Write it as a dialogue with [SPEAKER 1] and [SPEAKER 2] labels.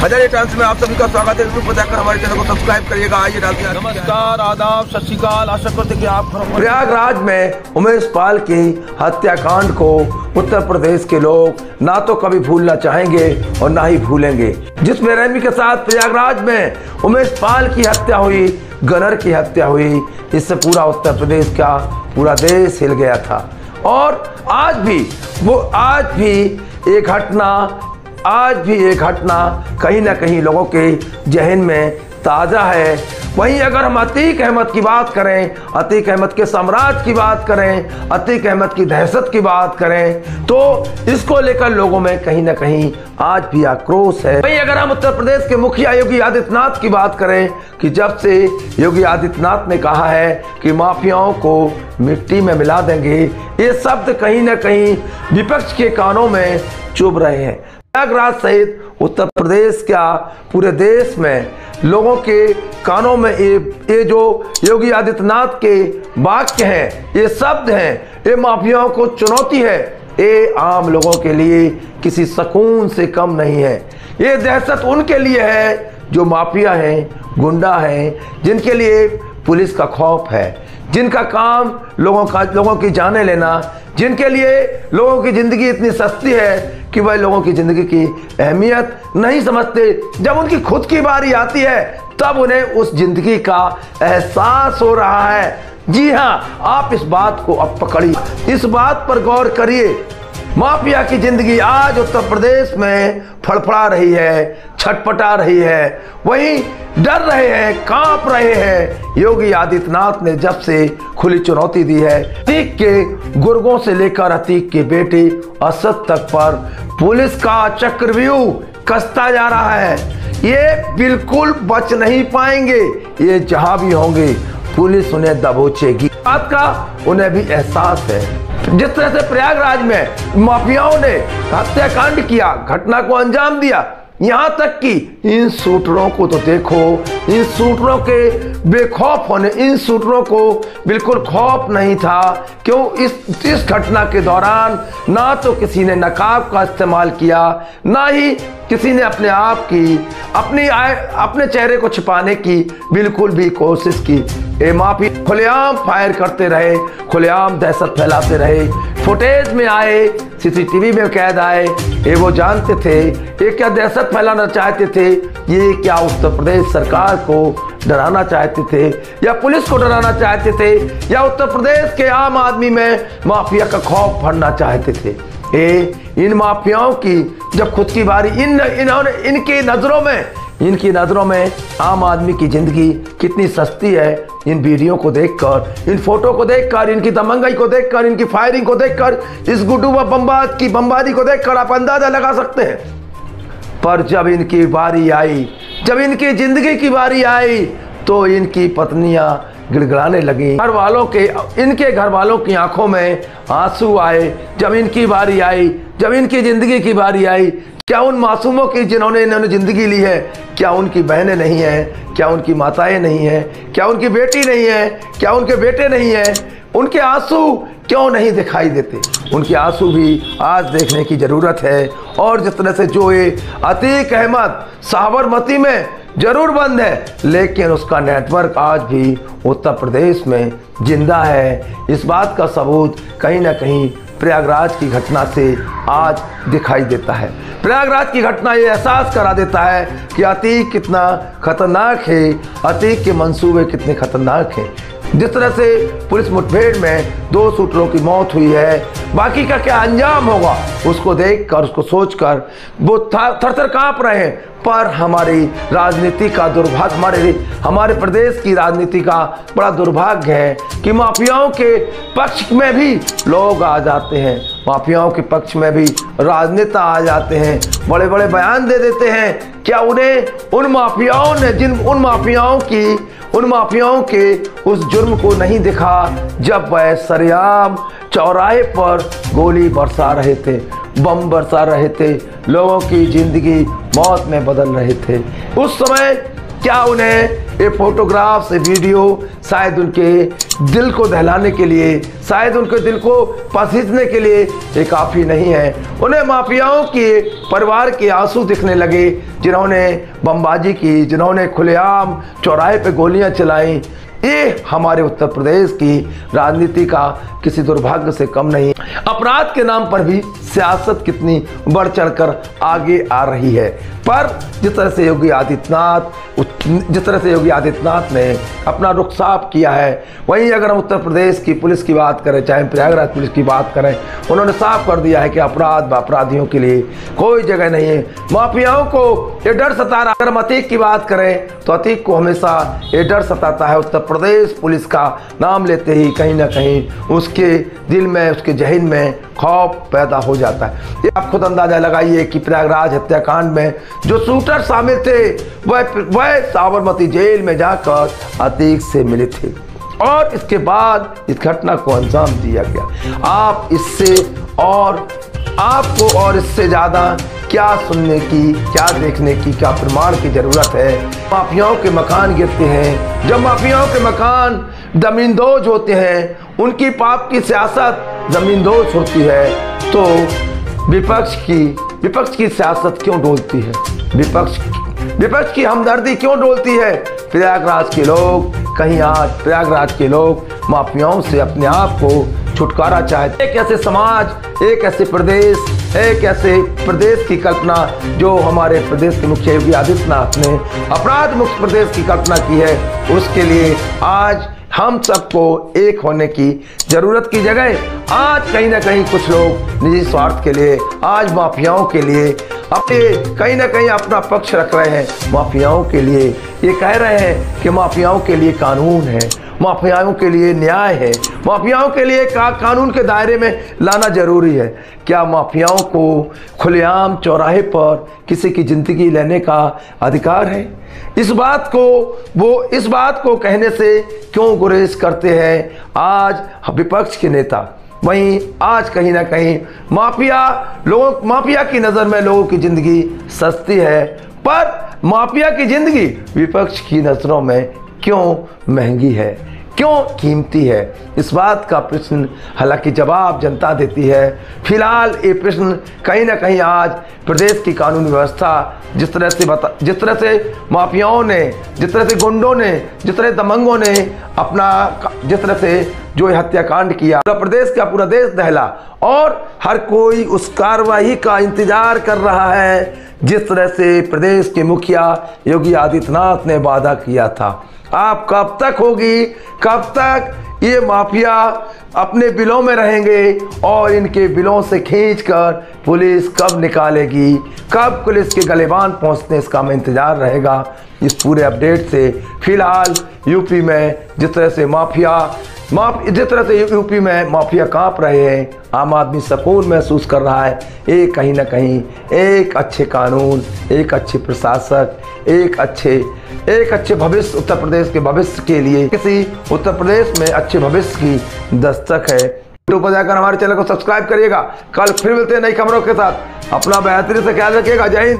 [SPEAKER 1] Hazare times में आप सभी का स्वागत है। यूट्यूब पर जाकर हमारे चैनल को सब्सक्राइब करिएगा। आइए डालते हैं।
[SPEAKER 2] नमस्कार आदाब सत श्रीकाल। आशा करते कि आप
[SPEAKER 1] प्रयागराज में उमेश पाल की हत्याकांड को उत्तर प्रदेश के लोग ना तो कभी भूलना चाहेंगे और ना ही भूलेंगे। जिस बेरहमी के साथ प्रयागराज में उमेश पाल की हत्या हुई गनर की हत्या हुई इससे पूरा उत्तर प्रदेश का पूरा देश हिल गया था। और आज भी वो आज भी एक घटना आज भी ये घटना कहीं ना कहीं लोगों के जहन में ताज़ा है। वहीं अगर हम अतीक अहमद की बात करें, अतीक अहमद के साम्राज्य की बात करें, अतीक अहमद की दहशत की बात करें तो इसको लेकर लोगों में कहीं ना कहीं आज भी आक्रोश है। वहीं अगर हम उत्तर प्रदेश के मुखिया योगी आदित्यनाथ की बात करें कि जब से योगी आदित्यनाथ ने कहा है कि माफियाओं को मिट्टी में मिला देंगे, ये शब्द कहीं ना कहीं विपक्ष के कानों में चुभ रहे हैं। प्रयागराज सहित उत्तर प्रदेश का पूरे देश में लोगों के कानों में ये ये जो योगी आदित्यनाथ के वाक्य हैं, ये शब्द हैं, ये माफियाओं को चुनौती है, ये आम लोगों के लिए किसी सुकून से कम नहीं है। ये दहशत उनके लिए है जो माफिया हैं, गुंडा हैं, जिनके लिए पुलिस का खौफ है। जिनका काम लोगों का, लोगों की जाने लेना, जिनके लिए लोगों की ज़िंदगी इतनी सस्ती है कि वह लोगों की ज़िंदगी की अहमियत नहीं समझते। जब उनकी खुद की बारी आती है, तब उन्हें उस ज़िंदगी का एहसास हो रहा है। जी हाँ आप इस बात को अब पकड़िए। इस बात पर गौर करिए माफिया की ज़िंदगी आज उत्तर प्रदेश में फड़फड़ा रही है, छटपटा रही है। वहीं डर रहे हैं, काँप रहे हैं। योगी आदित्यनाथ ने जब से खुली चुनौती दी है, अतीक के गुर्गों से लेकर अतीक के बेटे असद तक पर पुलिस का चक्रव्यूह कसता जा रहा है। ये बिल्कुल बच नहीं पाएँगे, ये जहाँ भी होंगे, पुलिस उन्हें दबोचेगी। बात का उन्हें भी एहसास है। जिस तरह से प्रयागराज में माफियाओं ने हत्याकांड किया, घटना को अंजाम दिया, यहाँ तक कि इन शूटरों को तो देखो, इन शूटरों के बेखौफ होने, इन शूटरों को बिल्कुल खौफ नहीं था, क्यों इस इस घटना के दौरान ना तो किसी ने नकाब का इस्तेमाल किया, ना ही किसी ने अपने आप की, अपनी आय, अपने चेहरे को छिपाने की बिल्कुल भी कोशिश की। ए माफ़ी, खुलेआम फायर करते रहे, खुलेआम दहशत फैलाते रहे। फुटेज में आए, सीसीटीवी में कैद आए, ये वो जानते थे, ये क्या दहशत फैलाना चाहते थे, ये क्या उत्तर प्रदेश सरकार को डराना चाहते थे, या पुलिस को डराना चाहते थे, या उत्तर प्रदेश के आम आदमी में माफिया का खौफ भरना चाहते थे? ए, इन माफियाओं की जब खुद की बारी, इन, इन्होंने, इनकी नज़रों में, इनकी नज़रों में आम आदमी की ज़िंदगी कितनी सस्ती है इन वीडियो को देखकर, इन फ़ोटो को देखकर, इनकी दमंगाई को देखकर, इनकी फायरिंग को देखकर, इस गुड्डू व बम्बाद की बम्बारी को देखकर आप अंदाज़ा लगा सकते हैं। पर जब इनकी बारी आई, जब इनकी ज़िंदगी की बारी आई तो इनकी पत्नियाँ गिड़गिड़ाने लगी। घर वालों के, इनके घर वालों की आँखों में आँसू आए जब इनकी बारी आई जब इनकी ज़िंदगी की बारी आई। क्या उन मासूमों की जिन्होंने इन्होंने ज़िंदगी ली है, क्या उनकी बहनें नहीं हैं, क्या उनकी माताएँ नहीं हैं, क्या उनकी बेटी नहीं है, क्या उनके बेटे नहीं हैं उनके आँसू क्यों नहीं दिखाई देते? उनके आँसू भी आज देखने की ज़रूरत है। और जिस तरह से जो ये अतीक अहमद साबरमती में ज़रूर बंद है, लेकिन उसका नेटवर्क आज भी उत्तर प्रदेश में ज़िंदा है। इस बात का सबूत कहीं ना कहीं प्रयागराज की घटना से आज दिखाई देता है। प्रयागराज की घटना ये एहसास करा देता है कि अतीक कितना खतरनाक है, अतीक के मंसूबे कितने खतरनाक हैं। जिस तरह से पुलिस मुठभेड़ में दो शूटरों की मौत हुई है, बाकी का क्या अंजाम होगा, उसको देख कर उसको सोचकर वो थर थर काँप रहे हैं। पर हमारी राजनीति का दुर्भाग्य, हमारे हमारे प्रदेश की राजनीति का बड़ा दुर्भाग्य है कि माफियाओं के पक्ष में भी लोग आ जाते हैं। माफियाओं के पक्ष में भी राजनेता आ जाते हैं। बड़े बड़े बयान दे देते हैं क्या उन्हें, उन माफियाओं ने, जिन, उन माफियाओं की, उन माफियाओं के उस जुर्म को नहीं दिखा जब वह सरेआम चौराहे पर गोली बरसा रहे थे। बम बरसा रहे थे। लोगों की ज़िंदगी मौत में बदल रहे थे। उस समय क्या उन्हें ये फोटोग्राफ से वीडियो शायद उनके दिल को दहलाने के लिए, शायद उनके दिल को पसीजने के लिए ये काफ़ी नहीं है। उन्हें माफियाओं के परिवार के आँसू दिखने लगे, जिन्होंने बमबाजी की, जिन्होंने खुलेआम चौराहे पे गोलियाँ चलाई ये हमारे उत्तर प्रदेश की राजनीति का किसी दुर्भाग्य से कम नहीं। अपराध के नाम पर भी सियासत कितनी बढ़ चढ़कर आगे आ रही है। पर जिस तरह से योगी आदित्यनाथ जिस तरह से योगी आदित्यनाथ ने अपना रुख साफ़ किया है, वहीं अगर हम उत्तर प्रदेश की पुलिस की बात करें, चाहे प्रयागराज पुलिस की बात करें, उन्होंने साफ़ कर दिया है कि अपराध व अपराधियों के लिए कोई जगह नहीं है। माफियाओं को ये डर सता रहा अगर हम अतीक की बात करें तो अतीक को हमेशा ये डर सताता है उत्तर प्रदेश पुलिस का नाम लेते ही कहीं ना कहीं उसके दिल में, उसके जहन में खौफ पैदा हो जाता है। ये आप खुद अंदाज़ा लगाइए कि प्रयागराज हत्याकांड में जो शूटर शामिल थे, वह वह साबरमती जेल में जाकर अतीक से मिले थे। और इसके बाद इस घटना को अंजाम दिया गया। आप इससे और, आपको और इससे ज़्यादा क्या सुनने की, क्या देखने की, क्या प्रमाण की ज़रूरत है? माफियाओं के मकान गिरते हैं। जब माफियाओं के मकान जमींदोज होते हैं, उनकी पाप की सियासत जमींदोज होती है तो विपक्ष की विपक्ष की सियासत क्यों डोलती है? विपक्ष विपक्ष की हमदर्दी क्यों डोलती है? प्रयागराज के लोग, कहीं आज प्रयागराज के लोग माफियाओं से अपने आप को छुटकारा चाहते एक ऐसे समाज, एक ऐसे प्रदेश, एक ऐसे प्रदेश की कल्पना जो हमारे प्रदेश के मुख्य योगी आदित्यनाथ ने अपराध मुक्त प्रदेश की कल्पना की है, उसके लिए आज हम सबको एक होने की ज़रूरत की जगह। आज कहीं ना कहीं कुछ लोग निजी स्वार्थ के लिए, आज माफियाओं के लिए अपने, कहीं ना कहीं अपना पक्ष रख रहे हैं। माफियाओं के लिए ये कह रहे हैं कि माफियाओं के लिए कानून है। माफियाओं के लिए न्याय है। माफियाओं के लिए का कानून के दायरे में लाना ज़रूरी है। क्या माफियाओं को खुलेआम चौराहे पर किसी की ज़िंदगी लेने का अधिकार है? इस बात को, वो इस बात को कहने से क्यों गुरेज करते हैं आज विपक्ष के नेता? वहीं आज कहीं ना कहीं माफिया लोगों, माफिया की नज़र में लोगों की ज़िंदगी सस्ती है। पर माफिया की ज़िंदगी विपक्ष की नज़रों में क्यों महँगी है? क्यों कीमती है? इस बात का प्रश्न हालाँकि जवाब जनता देती है। फ़िलहाल ये प्रश्न कहीं ना कहीं आज प्रदेश की कानून व्यवस्था जिस तरह से बता जिस तरह से माफियाओं ने, जिस तरह से गुंडों ने, जिस तरह दमंगों ने अपना जिस तरह से जो हत्याकांड किया, पूरा प्रदेश का पूरा देश दहला और हर कोई उस कार्रवाई का इंतज़ार कर रहा है जिस तरह से प्रदेश के मुखिया योगी आदित्यनाथ ने वादा किया था। आप कब तक होगी? कब तक ये माफिया अपने बिलों में रहेंगे और इनके बिलों से खींचकर पुलिस कब निकालेगी? कब पुलिस के गलेबान पहुँचते इसका हमें इंतज़ार रहेगा? इस पूरे अपडेट से फ़िलहाल यूपी में जिस तरह से माफिया माफ़, जिस तरह से यूपी में माफिया काँप रहे हैं, आम आदमी सुकून महसूस कर रहा है। एक कहीं ना कहीं, एक अच्छे कानून, एक अच्छे प्रशासक, एक अच्छे एक अच्छे भविष्य, उत्तर प्रदेश के भविष्य के लिए किसी उत्तर प्रदेश में अच्छे भविष्य की दस्तक है। यूट्यूब पर जाकर हमारे चैनल को सब्सक्राइब करिएगा। कल फिर मिलते हैं नई खबरों के साथ। अपना बेहतरी से ख्याल रखिएगा। जय हिंद।